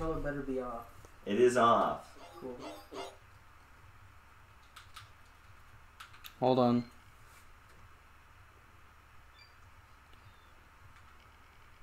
controller better be off. It is off. Cool. Hold on.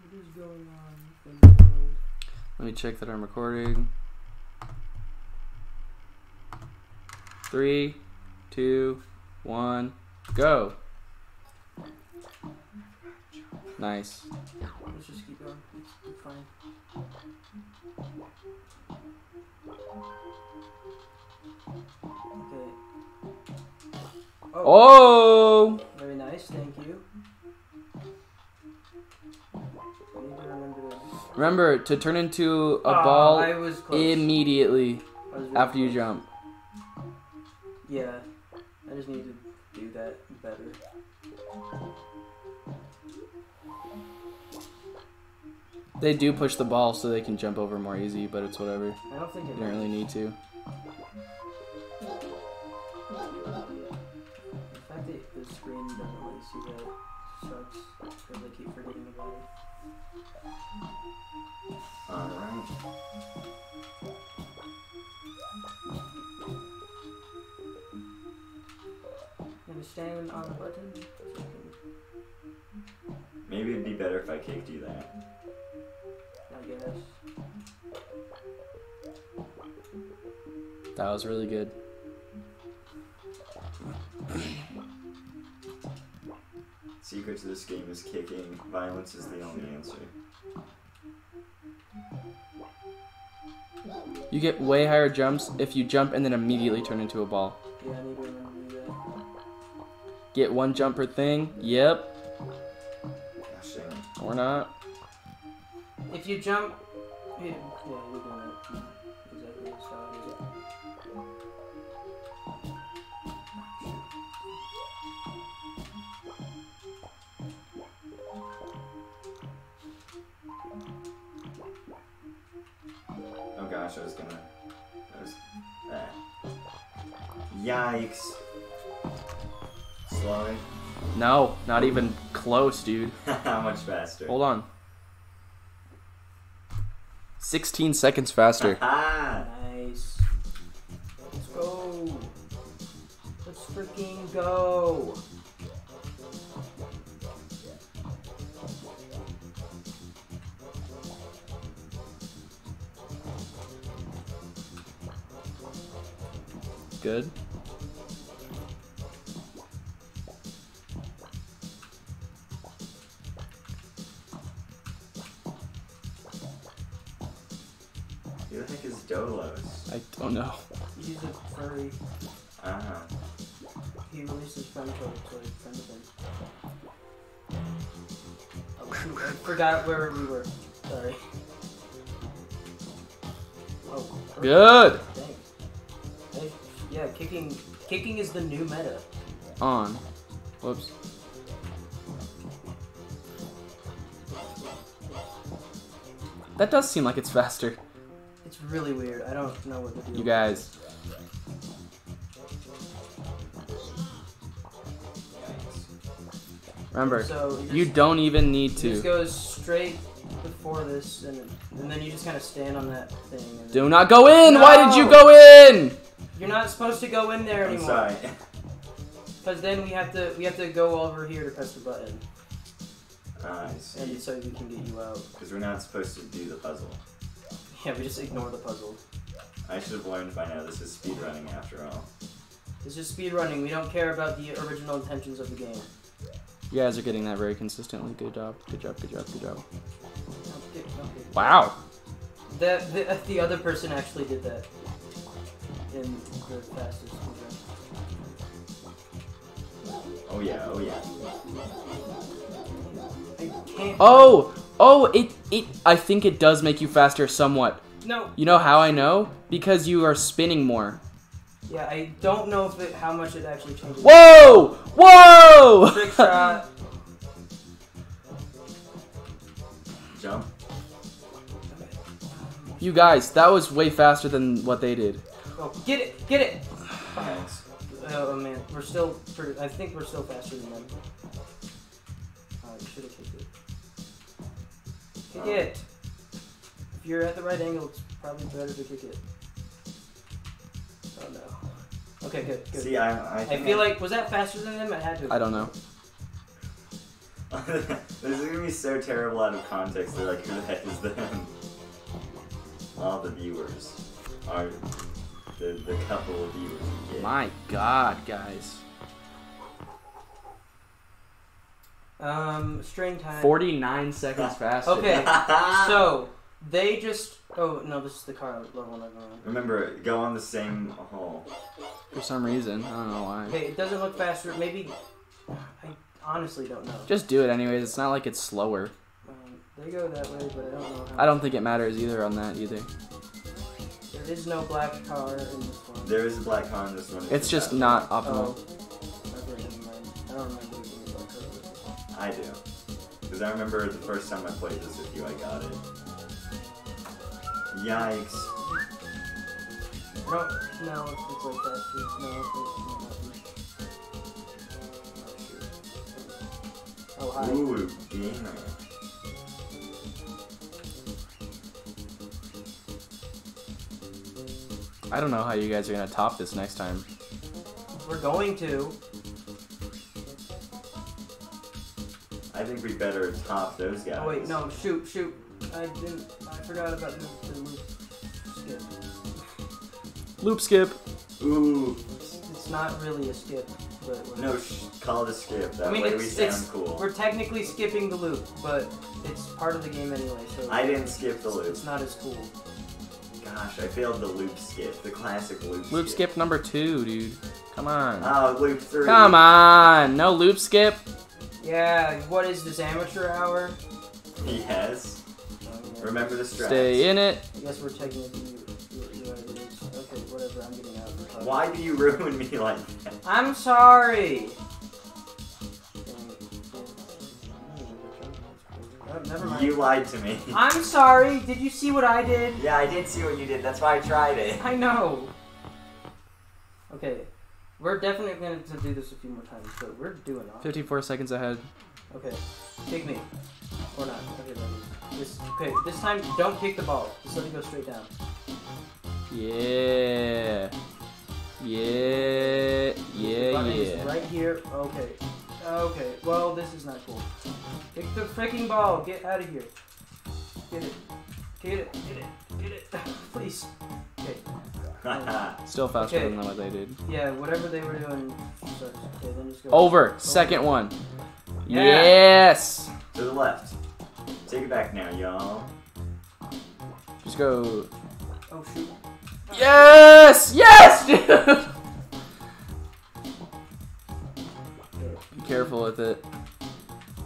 What is going on in the world? Let me check that I'm recording. Three, two, one, go. Nice. Let's just keep going. It's, it's fine. Okay. Oh, Oh! very nice. Thank you. I need to remember to. Remember to turn into a Ah, ball I was close. immediately I was really after you jump. They do push the ball so they can jump over more easy, but it's whatever. I don't think You don't really need to. The fact that the screen doesn't let you see that sucks because I keep forgetting about it. Alright. And stand on the button. so I can- Maybe it'd be better if I kicked you there. I guess. That was really good. Secret to this game is kicking. Violence is the only answer. You get way higher jumps if you jump and then immediately turn into a ball. Yeah, I need to remember that. Get one jump per thing. Yep. Gosh. Or not. If you jump, yeah, yeah you're doing it exactly as how I it. Oh gosh, I was gonna. I was. Ah. Yikes. Slowing. No, not even close, dude. How much faster? Hold on. 16 seconds faster. Ah! Nice. Let's go. Let's freaking go. Good. Dolos? I. He's a furry. Ah. He released his friend code, so I friended him. Oh, shoot, I forgot where we were. Sorry. Oh. Good. Thanks. Hey, yeah, kicking kicking is the new meta. On. Whoops. That does seem like it's faster. It's really weird. I don't know what to do. You guys. Remember, So you don't even need It just to. goes straight before this, and, and then you just kind of stand on that thing. And Do not go in! Why did you go in? You're not supposed to go in there I'm anymore. sorry. Because then we have to we have to go over here to press the button, Ah, I see. and so we can get you out. Because we're not supposed to do the puzzle. Yeah, we just ignore the puzzle. I should have learned by now this is speedrunning after all. This is speedrunning. We don't care about the original intentions of the game. You guys are getting that very consistently. Good job. Good job. Good job. Good job. Okay, okay. Wow. The, the the other person actually did that in the fastest speedrun. Oh yeah, oh yeah. I can't. Oh! Oh, it, it, I think it does make you faster somewhat. no. You know how I know? Because you are spinning more. Yeah, I don't know if it how much it actually changes. Whoa! Whoa! Trick shot. Jump. you guys, that was way faster than what they did. Oh, get it, get it. Thanks. Oh man, we're still. Pretty, I think we're still faster than them. Uh, should have kicked it. Kick Oh. it. If you're at the right angle, it's probably better to kick it. Oh no. Okay, good, good. See, I, I, I think feel like was that faster than them? I had to. I don't know. this is gonna be so terrible out of context. They're like, who the heck is them? All the viewers are the, the couple of viewers. we get. My God, guys. Um, string time. 49 seconds faster. Okay, so they just. Oh no, this is the car level I'm on. Remember, go on the same hole. For some reason. I don't know why. Okay, it doesn't look faster. Maybe. I honestly don't know. Just do it anyways. It's not like it's slower. Um, they go that way, but I don't know how. I don't think it matters either on that either. There is no black car in this one. There is a black car in this one. It's just fast. not Oh. optimal. Okay. I don't remember I do. Because I remember the first time I played this with you, I got it. Yikes. I don't know if it's like that too. No, it's not. Oh, hi. Ooh, gamer. I don't know how you guys are gonna top this next time. We're going to. Think we better top those guys. Oh, wait, no, shoot, shoot. I didn't. I forgot about the, the loop skip. Loop skip. Ooh. It's not really a skip, but. No, sh- call it a skip. That I mean, way it's, we sound it's cool. we're technically skipping the loop, but it's part of the game anyway, so I didn't skip the loop. it's not as cool. Gosh, I failed the loop skip. The classic loop Loop skip number two, dude. Come on. Oh, loop three. Come on. No loop skip. Yeah, what is this amateur hour? Yes. Remember the strats. Stay in it. I guess we're taking it. Okay, whatever. I'm getting out. of the car. Why do you ruin me like that? I'm sorry. Oh, never mind. You lied to me. I'm sorry. Did you see what I did? yeah, I did see what you did. That's why I tried it. I know. Okay, we're definitely going to do this a few more times, but we're doing awesome. 54 seconds ahead. Okay, kick me. Or not. Okay, then. This, okay, this time don't kick the ball. Just let it go straight down. Yeah. Yeah. Yeah, yeah. right here. Okay. Okay, well, this is not cool. Kick the freaking ball. Get out of here. Get it. Get it. Get it. Get it. Please. Okay. Still faster Okay. than what they did. Yeah, whatever they were doing sucks. Okay, then just go. Over. Second one. Yeah. Yes. to the left. Take it back now, y'all. Just go. Oh, shoot. Yes. Yes, dude. Be careful with it.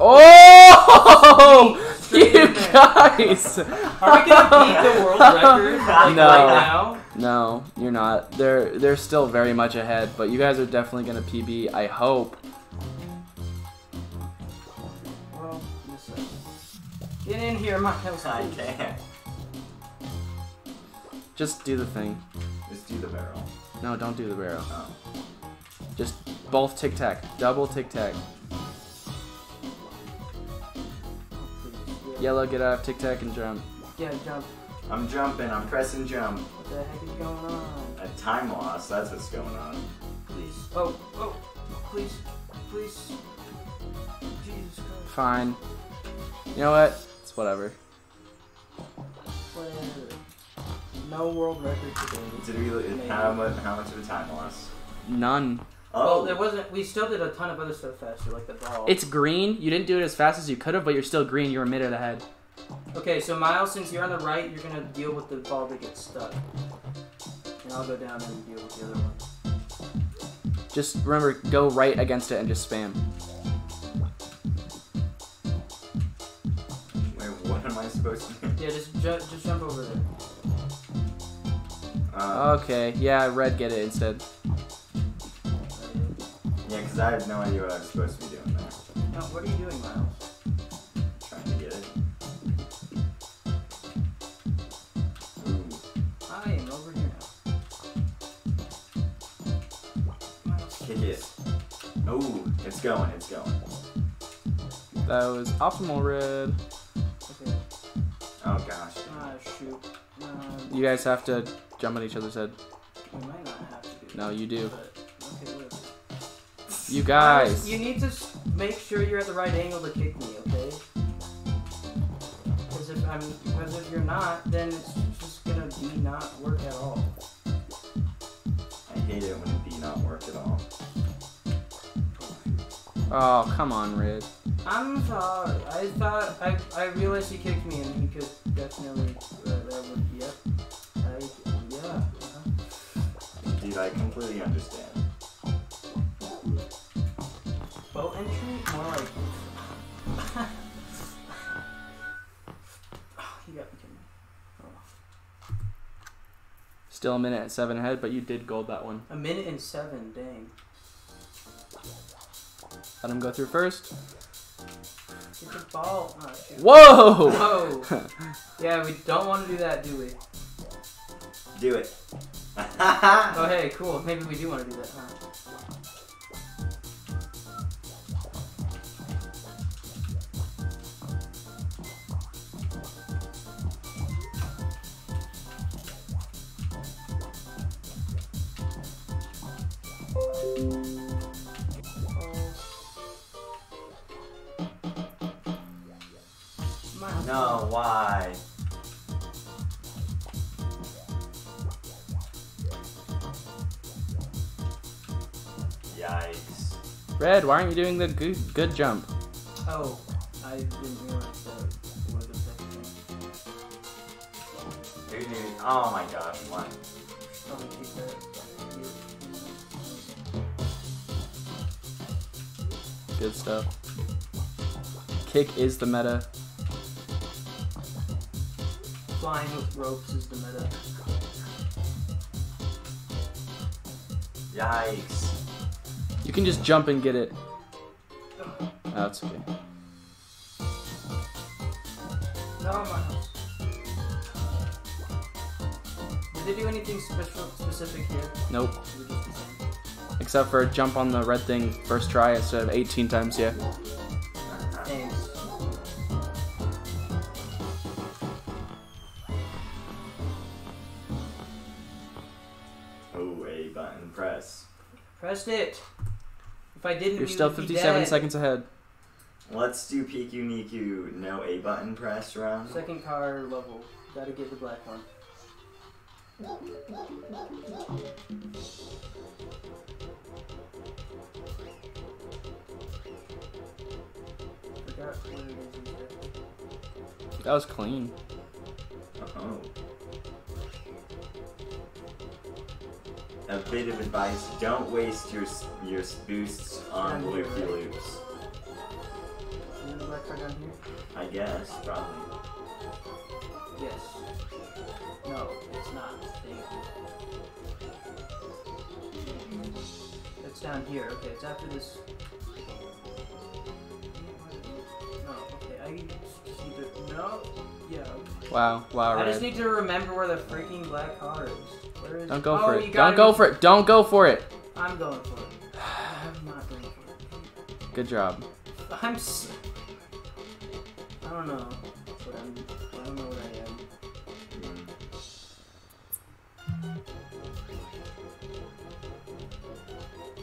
Oh! Straight You guys! Are we gonna beat the world record like No. right now? No, you're not. They're they're still very much ahead, but you guys are definitely gonna PB. I hope. Well. Get in here, Miles. I please. can't. Just do the thing. Just do the barrel. No, don't do the barrel. Oh. Just both tic tac, double tic tac. Yellow, get out of tic tac and jump. Yeah, jump. I'm jumping. I'm pressing jump. What the heck is going on? A time loss. That's what's going on. Please. Oh, oh, please, please. Jesus Christ. Fine. You know what? It's whatever. Whatever. No world record today. Did we? How much? How much of a time loss? None. Oh, Well, there wasn't. We still did a ton of other stuff faster, like the ball. It's green. You didn't do it as fast as you could have, but you're still green. You're a minute ahead. Okay, so Miles, since you're on the right, you're gonna deal with the ball that gets stuck, and I'll go down and deal with the other one. Just remember, go right against it and just spam. wait. What am I supposed to do? Yeah, just ju- just jump over there. Uh, Okay, yeah, red get it instead. yeah, because I have no idea what I'm supposed to be doing there. No, what are you doing, Miles? Kick it. Ooh, it's going. It's going. That was optimal red. Okay. Oh gosh. Ah, shoot. You guys have to jump on each other's head. We might not have to do No, you do. But, okay, whatever. You guys. You need to make sure you're at the right angle to kick me, okay? Because if I'm, because if you're not, then it's just gonna be not work at all. I hate it when it be not work at all. Oh, come on, Red. I'm sorry. I thought I I realized he kicked me and he could definitely uh, that would yep. I yeah. uh-huh. Dude, I completely understand. Boat entry more like. oh, you got me. Oh. Still a minute and seven ahead, but you did gold that one. A minute and seven, dang. Let him go through first. Get the ball. Oh. Whoa! Whoa. yeah, we don't want to do that, do we? Do it. Oh, hey, cool. Maybe we do want to do that. Huh? Why aren't you doing the good, good jump? Oh, I didn't realize that was the thing. Dude, dude, oh my gosh, what? Probably keep that. Good stuff. Kick is the meta. Flying with ropes is the meta. Yikes. You can just jump and get it. Oh, that's okay. No, Miles. Did they do anything special, specific here? Nope. Or just the same? Except for jump on the red thing first try instead of 18 times, yeah. Thanks. Oh, A button press. Pressed it. If I didn't, You're still 57 seconds ahead. Let's do Pikuniku no A button press round. Second car level. Gotta get the black one. Forgot where it is. That was clean. Oh. A bit of advice: don't waste your s- your boosts on Down loopy loops. Is black car down here? I guess probably. Yes. No, it's not. It's down here. Okay, it's after this. No, okay. I just need to. No. Yeah. Okay. Wow, wow, I just need to remember where the freaking black car is. Where is? Don't go oh, for it. Don't go for it. Don't go for it. I'm going for it. I'm not going for it. Good job. I'm. S- I don't know. But I'm. I don't know what I am.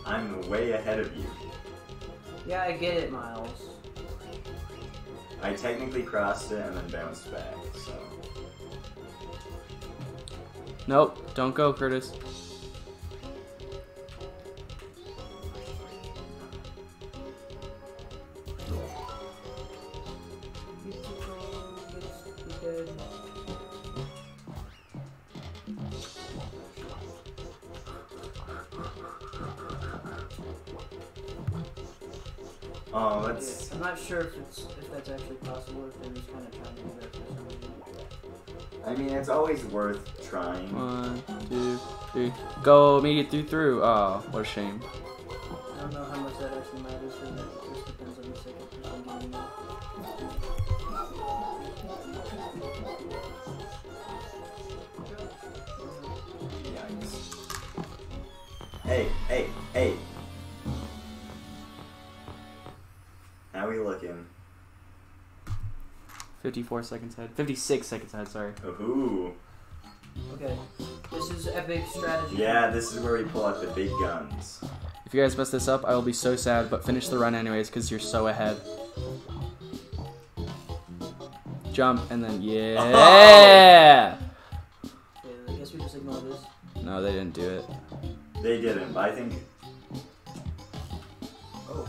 I'm way ahead of you. Yeah, I get it, Miles. I technically crossed it and then bounced back, so. Nope. Don't go, Curtis. Oh, let's. I'm not sure if it's if that's actually possible. If they're just kind of trying to do that for some reason. I mean, it's always worth trying. One, two, three. Go, make it through through. Oh, what a shame. I don't know how much that actually matters, and that just depends on the second person getting it. Yikes. Hey, hey, hey. 54 seconds ahead. 56 seconds ahead, sorry. Ooh. Okay. This is epic strategy. Yeah, this is where we pull out the big guns. If you guys mess this up, I will be so sad, but finish the run anyways because you're so ahead. Jump and then yeah. Oh! Okay, I guess we just ignore this. No, they didn't do it. They didn't, but I think Oh,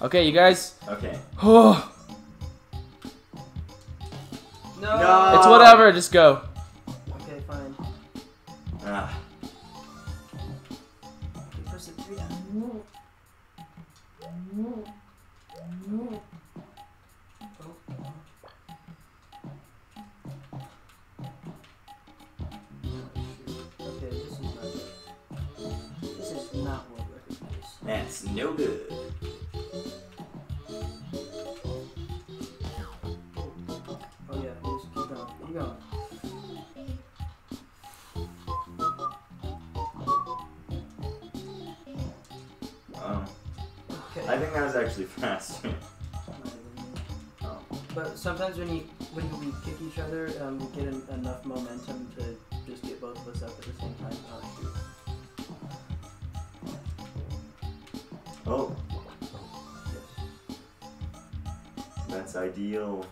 Okay, okay. Okay, you guys. okay. Oh, No! No! it's whatever. Just go. Okay, fine. Ah, Okay, press it faster. Oh. But sometimes when you when we kick each other, um, we get en- enough momentum to just get both of us up at the same time. Oh shoot! Oh, Yes. that's ideal.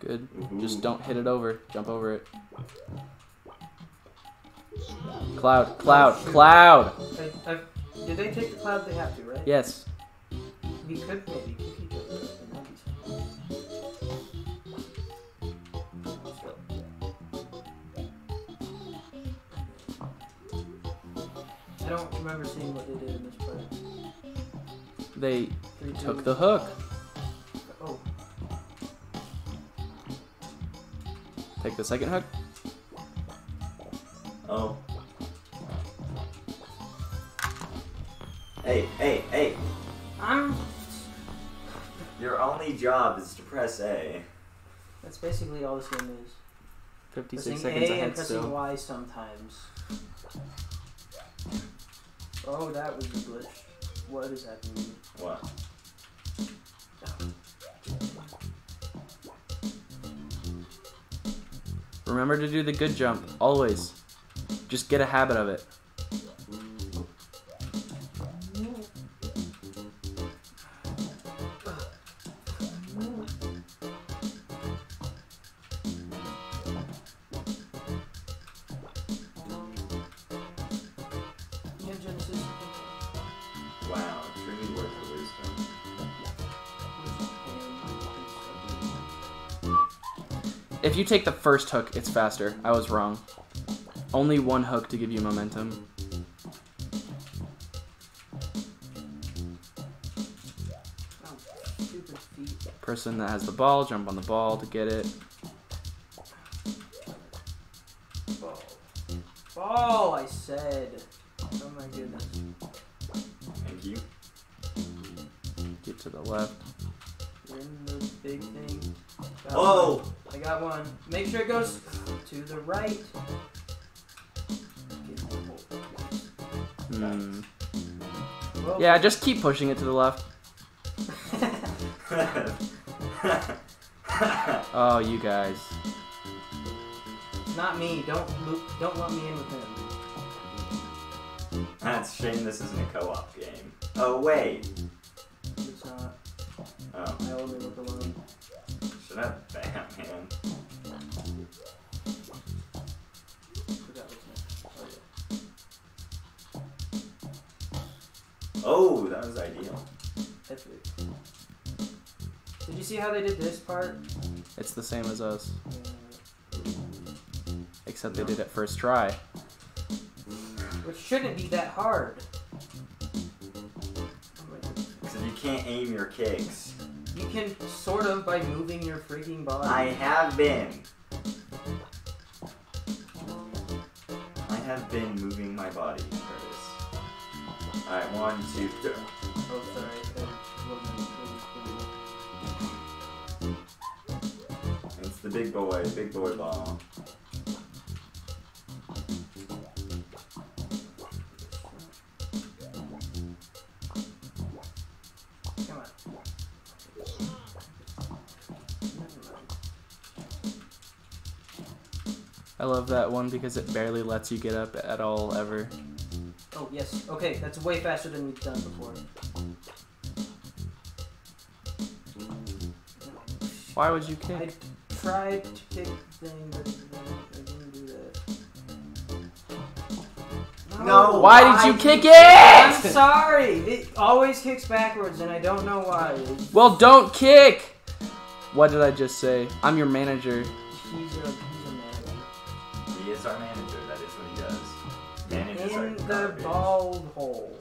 Good. Ooh. Just don't hit it over. Jump over it. Cloud, cloud, cloud. I, I, did they take the cloud? They have to, right? Yes. We could maybe kick each other up, and that'd be something. Let's go. I don't remember seeing what they did in this part. They Three, took two- the hook. Oh, Take the second hook. Oh. Hey, hey, hey! I'm. Your only job is to press A. That's basically all this game is. 56 Pressing seconds A and pressing still. Y sometimes. Oh, that was a glitch. What is happening? What? Remember to do the good jump. Always. Just get a habit of it. If you take the first hook, it's faster. I was wrong. Only one hook to give you momentum. Person that has the ball, jump on the ball to get it. Ball, I said. The right. Hmm. Well, Yeah, just keep pushing it to the left. Oh, you guys. Not me. Don't loop, don't lump me in with him. That's a shame this isn't a co-op game. Oh wait. It's not. Oh, I only look alone. shut up, Oh, that was ideal. Epic. Did you see how they did this part? It's the same as us, except they did it first try. which shouldn't be that hard. My goodness. Because you can't aim your kicks. You can sort of by moving your freaking body. I have been. I have been moving my body, Curtis. All right, one, two, three. Oh, sorry. It's the big boy, big boy bomb. I love that one because it barely lets you get up at all ever. Oh, yes. Okay, that's way faster than we've done before. Why would you kick? I tried to kick the thing, but I didn't do that. No, oh, Why did you kick it? I'm sorry. It always kicks backwards, and I don't know why. Well, don't kick. What did I just say? I'm your manager. The bald hole.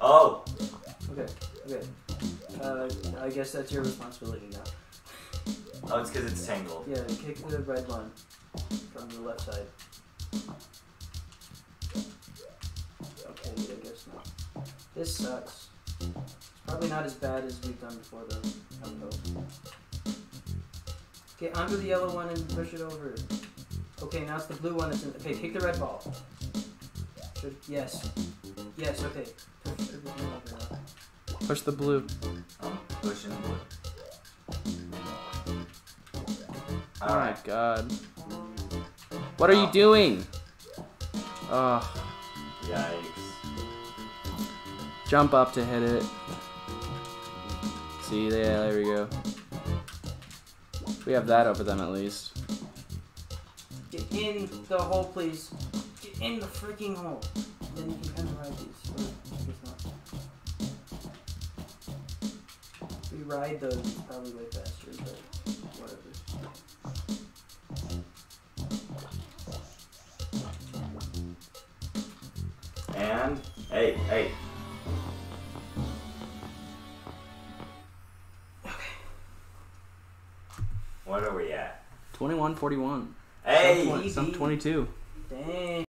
Oh, Okay, okay. Uh, I guess that's your responsibility now. oh, it's because it's tangled. Yeah, kick the red one from the left side. Okay, I guess not. This sucks. It's probably not as bad as we've done before though. I would hope. Okay, onto the yellow one and push it over. Okay, now it's the blue one that's in. Okay, kick the red ball. Should, yes. Yes, okay. Push everything over now. Push the blue. I'm pushing the blue. Oh my god. What are you Oh. doing? Ugh. Yikes. Jump up to hit it. See, there, there we go. We have that over them at least. Get in the hole, please. Get in the freaking hole. Then you can kind of ride these. Or I guess not. We ride those, it's probably way faster, but whatever. And hey, hey. What are we at? 21 41. Hey. Some, twen- some Easy. 22. Dang.